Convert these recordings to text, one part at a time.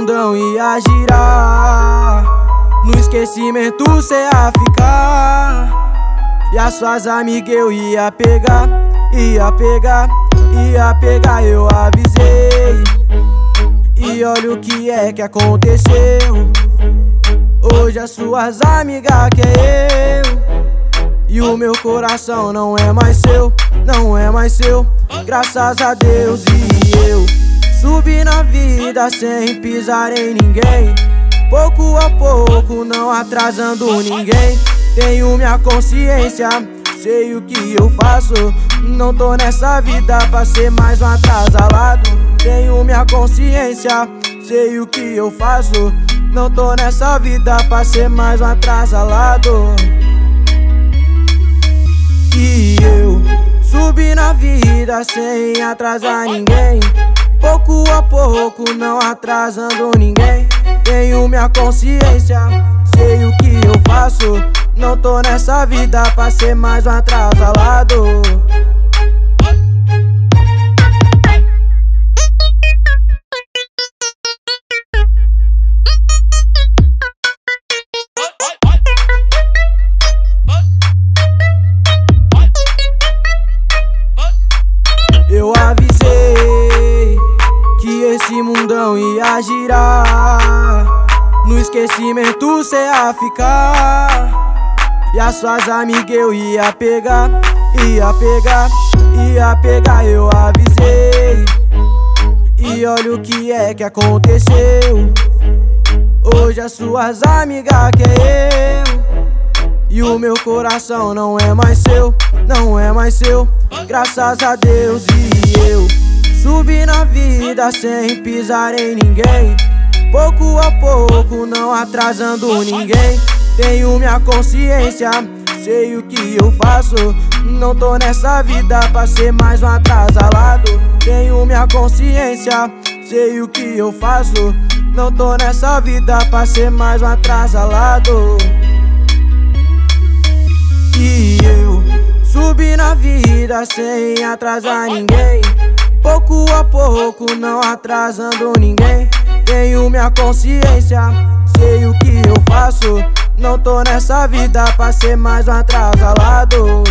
mundão ia girar. No esquecimento cê ia ficar. E as suas amigas eu ia pegar, ia pegar, ia pegar. Eu avisei. E olha o que é que aconteceu. Hoje as suas amigas quer eu. E o meu coração não é mais seu, não é mais seu graças a Deus e eu subi vida sem pisar em ninguém. Pouco a pouco, não atrasando ninguém. Tenho minha consciência, sei o que eu faço. Não tô nessa vida pra ser mais um atrasalado. Tenho minha consciência, sei o que eu faço. Não tô nessa vida pra ser mais um atrasalado. E eu Subi na vida sem atrasar ninguém Pouco a pouco, não atrasando ninguém. Tenho minha consciência, sei o que eu faço. Não tô nessa vida pra ser mais um atrasalado esse mundão ia girar. No esquecimento cê ia ficar. E as suas amigas eu ia pegar Ia pegar, ia pegar, eu avisei. E olha o que é que aconteceu. Hoje as suas amigas quer eu. E o meu coração não é mais seu, não é mais seu. Graças a Deus e eu Subi na vida sem pisar em ninguém. Pouco a pouco, não atrasando ninguém. Tenho minha consciência, sei o que eu faço. Não tô nessa vida pra ser mais um atrasalado. Tenho minha consciência, sei o que eu faço. Não tô nessa vida pra ser mais um atrasalado. E eu subi na vida sem atrasar ninguém Pouco a pouco, não atrasando ninguém. Tenho minha consciência, sei o que eu faço. Não tô nessa vida pra ser mais um atrasalado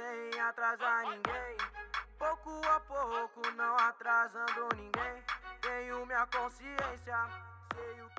sem atrasar ninguém. Pouco a pouco, não atrasando ninguém. Tenho minha consciência, sei o que.